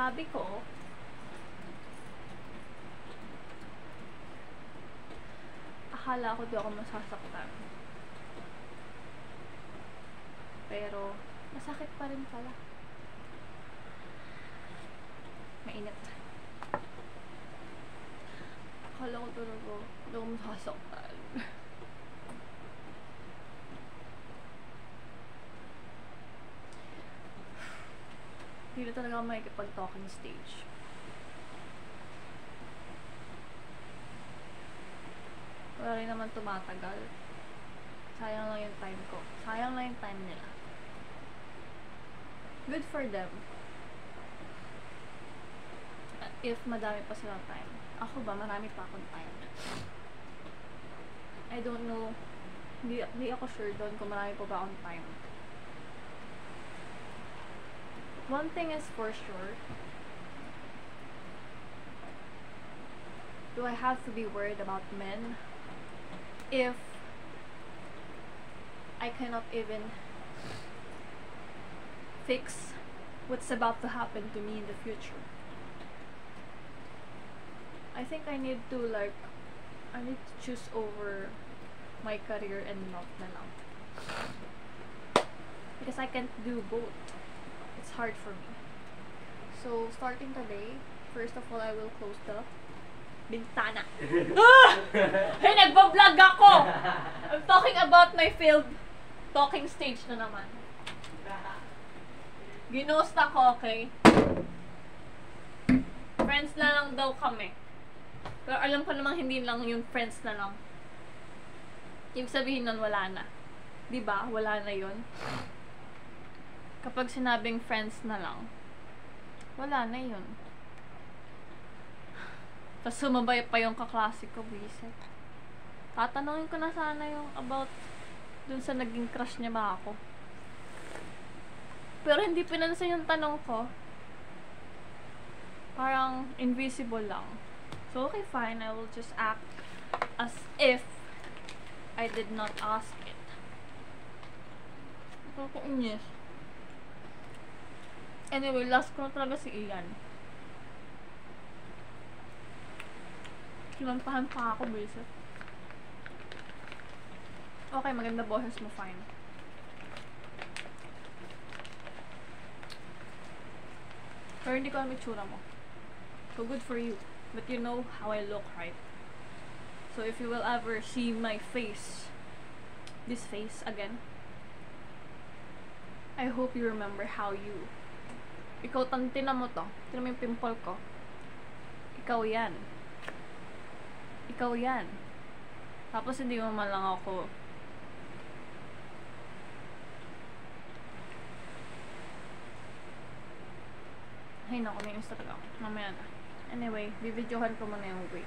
Sabi ko, akala ko di ako masasaktan. Pero, masakit pa rin pala. Mainit. Akala ko talaga, di ako masasaktan. Hindi na talaga makikipag-talking stage. Wala rin naman tumatagal. Sayang lang yung time ko. Sayang lang yung time nila. Good for them. If madami pa silang time. Ako ba, marami pa akong time. I don't know. Hindi, hindi ako sure doon kung marami pa ba akong time. One thing is for sure. Do I have to be worried about men if I cannot even fix what's about to happen to me in the future? I think I need to like I need to choose over my career and not na lang. Because I can't do both. It's hard for me. So, starting today, first of all, I will close the bintana. ah! Hey, nagbablog ako! I'm talking about my failed talking stage na naman. Ginusta ko, okay? Friends na lang daw kami. Pero alam ko namang hindi lang yung friends na lang. Ibig sabihin nun, wala na. 'Di ba Wala na yun. Kapag sinabing friends na lang, wala na yun. Tapos sumabay pa yung kaklase ko, bisit. Tatanungin ko na sana yung about dun sa naging crush niya ba ako. Pero hindi pinansin yung tanong ko. Parang invisible lang. So, okay, fine. I will just act as if I did not ask it. Nakakainis. Anyway, last ko na talaga si Ian. Kinantahan pa ako, bisit. Okay, maganda boses mo, fine. Pero hindi ko alam yung tsura mo. So good for you. But you know how I look, right? So if you will ever see my face, this face again, I hope you remember how you ikaw tan tinan mo to. Tinan mo yung pimple ko. Ikaw yan. Ikaw yan. Tapos hindi mo man lang ako Ay, naku, may ako. Mamaya na. Anyway, bibidyohan ko muna yung weight.